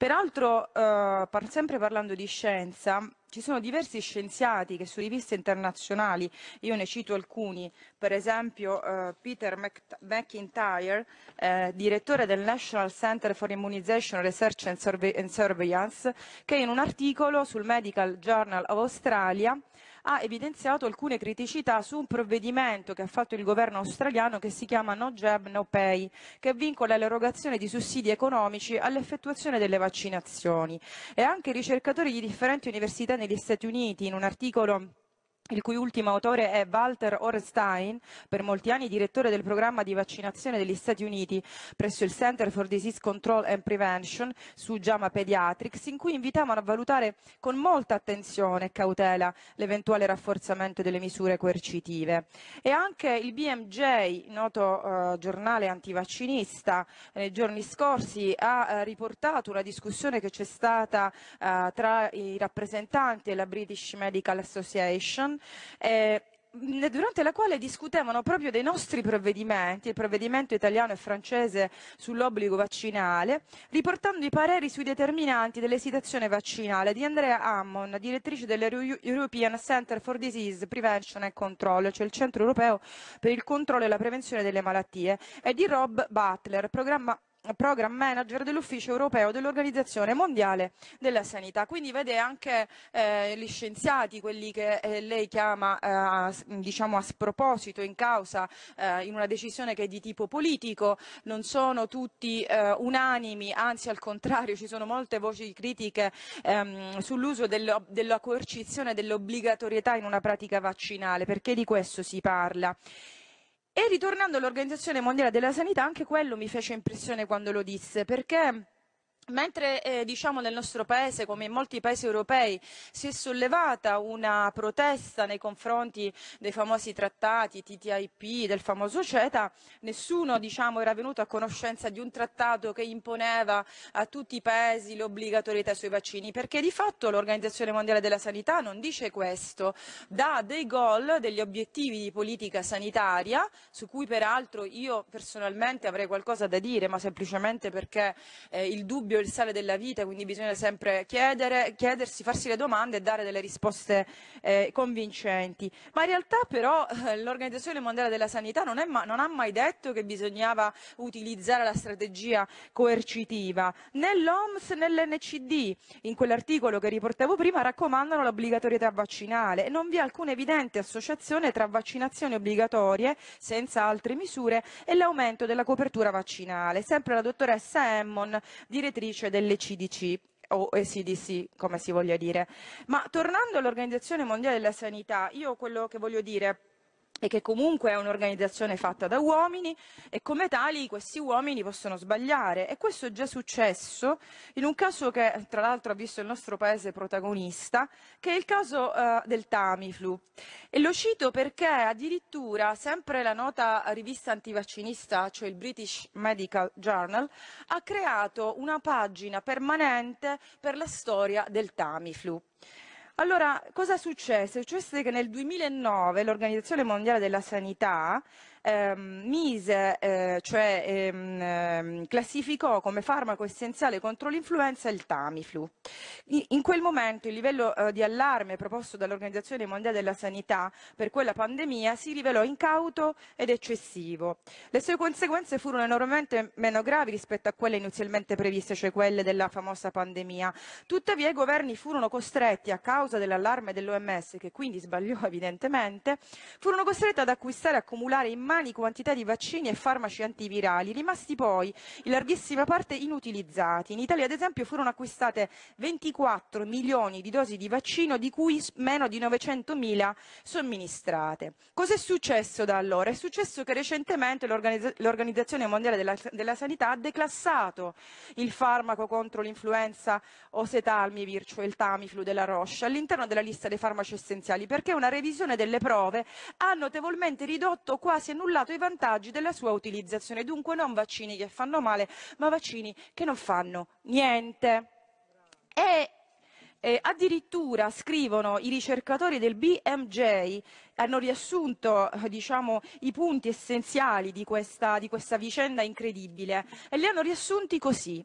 Peraltro, eh, par sempre parlando di scienza, ci sono diversi scienziati che su riviste internazionali, io ne cito alcuni, per esempio eh, Peter McIntyre, eh, direttore del National Center for Immunization Research and, Surve and Surveillance, che in un articolo sul Medical Journal of Australia ha evidenziato alcune criticità su un provvedimento che ha fatto il governo australiano che si chiama No Jab No Pay, che vincola l'erogazione di sussidi economici all'effettuazione delle vaccinazioni. E anche ricercatori di differenti università negli Stati Uniti, in un articolo il cui ultimo autore è Walter Orstein, per molti anni direttore del programma di vaccinazione degli Stati Uniti presso il Center for Disease Control and Prevention su JAMA Pediatrics, in cui invitavano a valutare con molta attenzione e cautela l'eventuale rafforzamento delle misure coercitive. E anche il BMJ, noto uh, giornale antivaccinista, nei giorni scorsi ha uh, riportato una discussione che c'è stata uh, tra i rappresentanti della British Medical Association eh, durante la quale discutevano proprio dei nostri provvedimenti, il provvedimento italiano e francese sull'obbligo vaccinale, riportando i pareri sui determinanti dell'esitazione vaccinale di Andrea Hammond, direttrice dell'European Center for Disease Prevention and Control, cioè il Centro Europeo per il controllo e la prevenzione delle malattie, e di Rob Butler, programma program manager dell'ufficio europeo dell'Organizzazione Mondiale della Sanità. Quindi vede anche eh, gli scienziati, quelli che eh, lei chiama eh, diciamo a sproposito in causa eh, in una decisione che è di tipo politico, non sono tutti eh, unanimi, anzi al contrario ci sono molte voci critiche ehm, sull'uso della coercizione dell'obbligatorietà in una pratica vaccinale, perché di questo si parla. E ritornando all'Organizzazione Mondiale della Sanità, anche quello mi fece impressione quando lo disse, perché Mentre eh, diciamo nel nostro paese, come in molti paesi europei, si è sollevata una protesta nei confronti dei famosi trattati TTIP, del famoso CETA, nessuno diciamo, era venuto a conoscenza di un trattato che imponeva a tutti i paesi l'obbligatorietà sui vaccini, perché di fatto l'Organizzazione Mondiale della Sanità non dice questo, dà dei goal, degli obiettivi di politica sanitaria, su cui peraltro io personalmente avrei qualcosa da dire, ma semplicemente perché eh, il dubbio il sale della vita, quindi bisogna sempre chiedere, chiedersi, farsi le domande e dare delle risposte eh, convincenti. Ma in realtà però eh, l'Organizzazione Mondiale della Sanità non, ma, non, ha mai detto che bisognava utilizzare la strategia coercitiva. Né l'OMS né l'NCD, in quell'articolo che riportavo prima, raccomandano l'obbligatorietà vaccinale e non vi è alcuna evidente associazione tra vaccinazioni obbligatorie, senza altre misure, e l'aumento della copertura vaccinale. Sempre la dottoressa Emmon, direttrice direttrice delle CDC o CDC, come si voglia dire. Ma tornando all'Organizzazione Mondiale della Sanità, io quello che voglio dire e che comunque è un'organizzazione fatta da uomini e come tali questi uomini possono sbagliare. E questo è già successo in un caso che tra l'altro ha visto il nostro paese protagonista che è il caso uh, del Tamiflu. E lo cito perché addirittura sempre la nota rivista antivaccinista cioè il British Medical Journal ha creato una pagina permanente per la storia del Tamiflu allora, cosa successe? Successe che nel 2009 l'Organizzazione Mondiale della Sanità ehm, mise, eh, cioè ehm, ehm, classificò come farmaco essenziale contro l'influenza il Tamiflu. In, quel momento il livello eh, di allarme proposto dall'Organizzazione Mondiale della Sanità per quella pandemia si rivelò incauto ed eccessivo. Le sue conseguenze furono enormemente meno gravi rispetto a quelle inizialmente previste, cioè quelle della famosa pandemia. Tuttavia i governi furono costretti, a causa dell'allarme dell'OMS, che quindi sbagliò evidentemente, furono costretti ad acquistare e accumulare in immani quantità di vaccini e farmaci antivirali, rimasti poi in larghissima parte inutilizzati. In Italia, ad esempio, furono acquistate 24 milioni di dosi di vaccino, di cui meno di 900 mila somministrate. Cos'è successo da allora? È successo che recentemente l'Organizzazione Mondiale della, della, Sanità ha declassato il farmaco contro l'influenza osetalmivir, cioè il Tamiflu della Roche, all'interno della lista dei farmaci essenziali, perché una revisione delle prove ha notevolmente ridotto quasi annullato i vantaggi della sua utilizzazione. Dunque non vaccini che fanno male, ma vaccini che non fanno niente. E eh, addirittura scrivono i ricercatori del BMJ, hanno riassunto eh, diciamo, i punti essenziali di questa, di questa vicenda incredibile e li hanno riassunti così.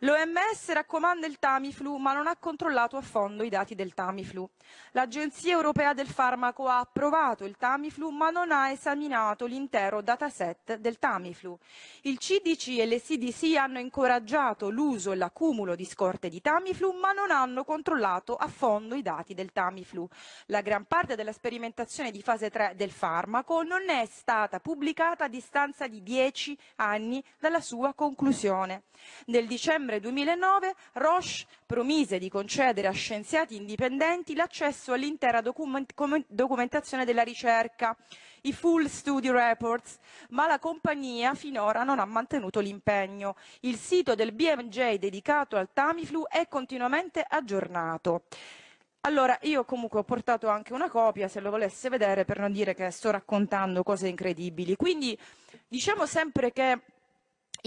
L'OMS raccomanda il Tamiflu ma non ha controllato a fondo i dati del Tamiflu. L'Agenzia Europea del Farmaco ha approvato il Tamiflu ma non ha esaminato l'intero dataset del Tamiflu. Il CDC e le CDC hanno incoraggiato l'uso e l'accumulo di scorte di Tamiflu ma non hanno controllato a fondo i dati del Tamiflu. La gran parte della sperimentazione di fase 3 del farmaco non è stata pubblicata a distanza di 10 anni dalla sua conclusione. Nel dicembre 2009 Roche promise di concedere a scienziati indipendenti l'accesso all'intera document documentazione della ricerca, i full study reports, ma la compagnia finora non ha mantenuto l'impegno. Il sito del BMJ dedicato al Tamiflu è continuamente aggiornato. Allora, io comunque ho portato anche una copia, se lo volesse vedere, per non dire che sto raccontando cose incredibili. Quindi diciamo sempre che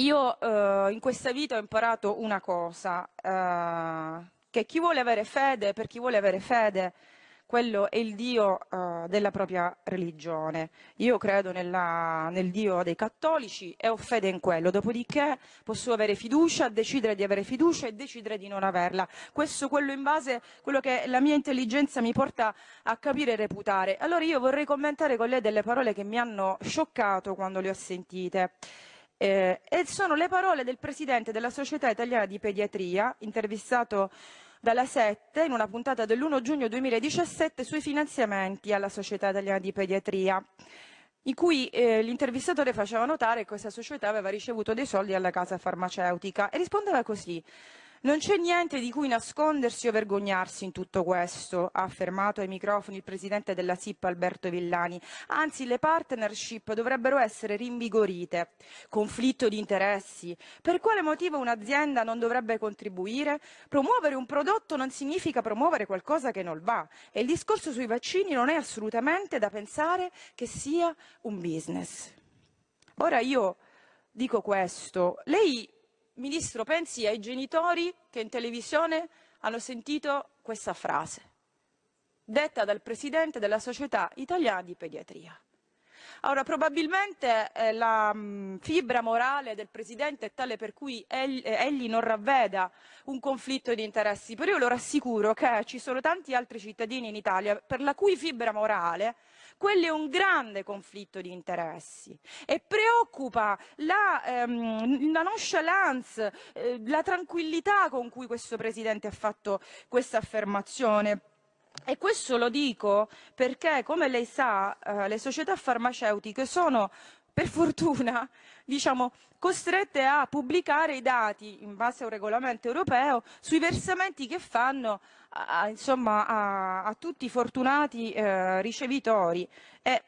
io eh, in questa vita ho imparato una cosa, eh, che chi vuole avere fede, per chi vuole avere fede, quello è il Dio uh, della propria religione. Io credo nella, nel Dio dei cattolici e ho fede in quello, dopodiché posso avere fiducia, decidere di avere fiducia e decidere di non averla. Questo quello in base a quello che la mia intelligenza mi porta a capire e reputare. Allora io vorrei commentare con lei delle parole che mi hanno scioccato quando le ho sentite. Eh, e sono le parole del presidente della Società Italiana di Pediatria, intervistato dalla 7 in una puntata dell'1 giugno 2017 sui finanziamenti alla Società Italiana di Pediatria in cui eh, l'intervistatore faceva notare che questa società aveva ricevuto dei soldi alla casa farmaceutica e rispondeva così non c'è niente di cui nascondersi o vergognarsi in tutto questo, ha affermato ai microfoni il presidente della SIP Alberto Villani. Anzi, le partnership dovrebbero essere rinvigorite. Conflitto di interessi. Per quale motivo un'azienda non dovrebbe contribuire? Promuovere un prodotto non significa promuovere qualcosa che non va. E il discorso sui vaccini non è assolutamente da pensare che sia un business. Ora io dico questo. Lei Ministro, pensi ai genitori che in televisione hanno sentito questa frase, detta dal Presidente della Società Italiana di Pediatria. Ora, probabilmente eh, la mh, mm, fibra morale del Presidente è tale per cui egli, eh, egli, non ravveda un conflitto di interessi, però io lo rassicuro che ci sono tanti altri cittadini in Italia per la cui fibra morale quello è un grande conflitto di interessi e preoccupa la, ehm, la nonchalance, eh, la tranquillità con cui questo Presidente ha fatto questa affermazione. E questo lo dico perché, come lei sa, eh, le società farmaceutiche sono per fortuna, diciamo, costrette a pubblicare i dati in base a un regolamento europeo sui versamenti che fanno a, insomma, a, a tutti i fortunati eh, ricevitori. E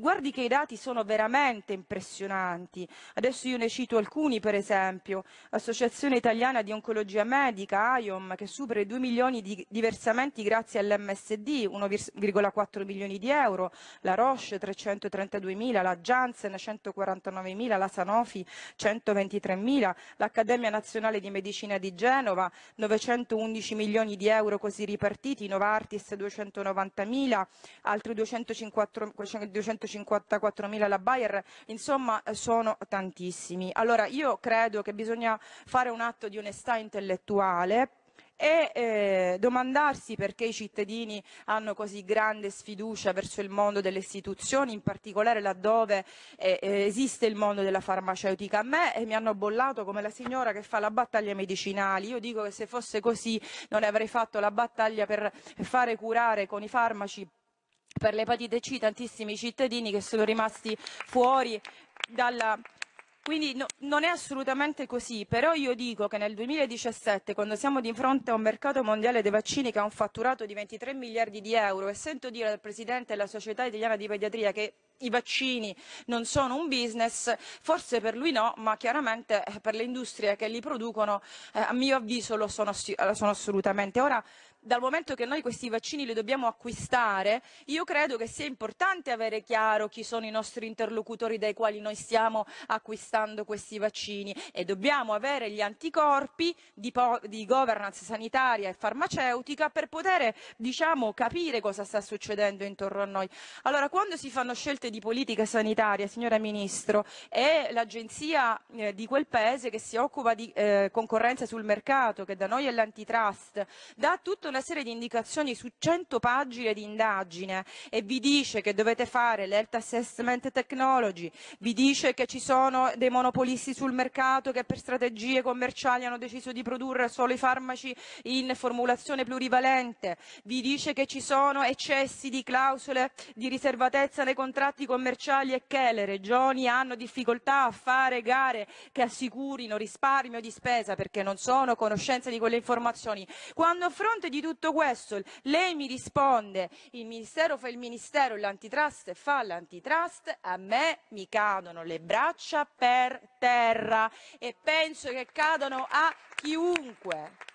guardi che i dati sono veramente impressionanti. Adesso io ne cito alcuni, per esempio, l'Associazione Italiana di Oncologia Medica, AIOM, che supera i 2 milioni di, di versamenti grazie all'MSD, 1,4 milioni di euro, la Roche 332 mila, la Janssen 149 mila, la Sanofi 123 mila, l'Accademia Nazionale di Medicina di Genova 911 milioni di euro così ripartiti, Novartis 290 mila, altri 254 254.000 la Bayer, insomma eh, sono tantissimi. Allora io credo che bisogna fare un atto di onestà intellettuale e eh, domandarsi perché i cittadini hanno così grande sfiducia verso il mondo delle istituzioni, in particolare laddove eh, eh esiste il mondo della farmaceutica. A me eh, mi hanno bollato come la signora che fa la battaglia medicinali. Io dico che se fosse così non avrei fatto la battaglia per fare curare con i farmaci per l'epatite C tantissimi cittadini che sono rimasti fuori dalla... Quindi no, non è assolutamente così, però io dico che nel 2017, quando siamo di fronte a un mercato mondiale dei vaccini che ha un fatturato di 23 miliardi di euro e sento dire dal Presidente della Società Italiana di Pediatria che i vaccini non sono un business, forse per lui no, ma chiaramente eh, per le industrie che li producono, eh, a mio avviso lo sono, sono assolutamente. Ora, dal momento che noi questi vaccini li dobbiamo acquistare, io credo che sia importante avere chiaro chi sono i nostri interlocutori dai quali noi stiamo acquistando questi vaccini e dobbiamo avere gli anticorpi di, di governance sanitaria e farmaceutica per poter diciamo, capire cosa sta succedendo intorno a noi. Allora, quando si fanno scelte di politica sanitaria, signora Ministro, è l'agenzia eh, di quel paese che si occupa di eh, concorrenza sul mercato, che da noi è l'antitrust, dà tutta una serie di indicazioni su 100 pagine di indagine e vi dice che dovete fare l'Health Assessment Technology, vi dice che ci sono dei monopolisti sul mercato che per strategie commerciali hanno deciso di produrre solo i farmaci in formulazione plurivalente, vi dice che ci sono eccessi di clausole di riservatezza nei contratti commerciali e che le regioni hanno difficoltà a fare gare che assicurino risparmio di spesa perché non sono a conoscenza di quelle informazioni. Quando a fronte di tutto questo lei mi risponde il Ministero fa il Ministero l'antitrust fa l'antitrust, a me mi cadono le braccia per terra e penso che cadano a chiunque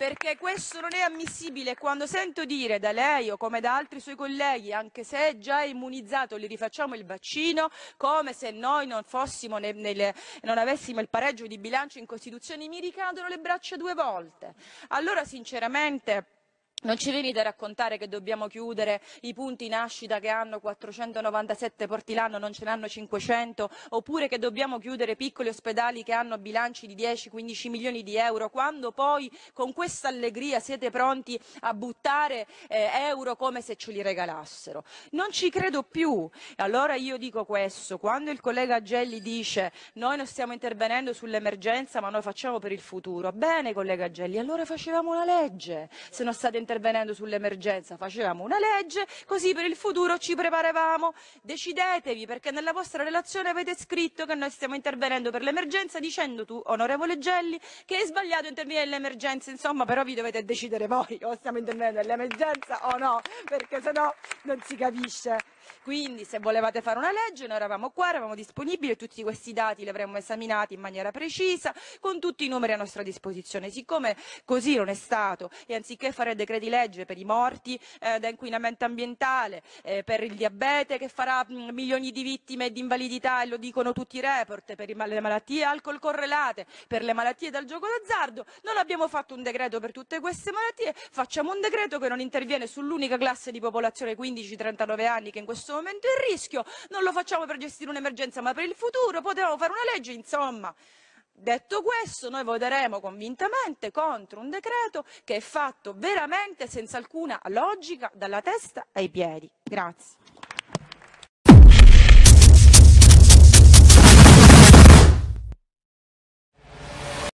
perché questo non è ammissibile. Quando sento dire da lei o come da altri suoi colleghi, anche se è già immunizzato, gli rifacciamo il vaccino, come se noi non, fossimo nelle, non avessimo il pareggio di bilancio in Costituzione, mi ricadono le braccia due volte. Allora, sinceramente, non ci venite a raccontare che dobbiamo chiudere i punti nascita che hanno 497 porti l'anno, non ce ne hanno 500, oppure che dobbiamo chiudere piccoli ospedali che hanno bilanci di 10-15 milioni di euro, quando poi con questa allegria siete pronti a buttare eh, euro come se ce li regalassero. Non ci credo più. Allora io dico questo, quando il collega Gelli dice noi non stiamo intervenendo sull'emergenza ma noi facciamo per il futuro, bene collega Gelli, allora facevamo una legge, intervenendo sull'emergenza, facevamo una legge, così per il futuro ci preparavamo. Decidetevi, perché nella vostra relazione avete scritto che noi stiamo intervenendo per l'emergenza, dicendo tu, onorevole Gelli, che è sbagliato intervenire nell'emergenza, insomma, però vi dovete decidere voi o stiamo intervenendo nell'emergenza o no, perché sennò non si capisce. Quindi se volevate fare una legge noi eravamo qua, eravamo disponibili e tutti questi dati li avremmo esaminati in maniera precisa con tutti i numeri a nostra disposizione. Siccome così non è stato e anziché fare decreti legge per i morti eh, da inquinamento ambientale, eh, per il diabete che farà mh, milioni di vittime e di invalidità e lo dicono tutti i report, per le malattie alcol correlate, per le malattie dal gioco d'azzardo, non abbiamo fatto un decreto per tutte queste malattie, facciamo un decreto che non interviene sull'unica classe di popolazione 15-39 anni che in questo momento è il rischio, non lo facciamo per gestire un'emergenza ma per il futuro, potevamo fare una legge, insomma. Detto questo, noi voteremo convintamente contro un decreto che è fatto veramente senza alcuna logica dalla testa ai piedi. Grazie.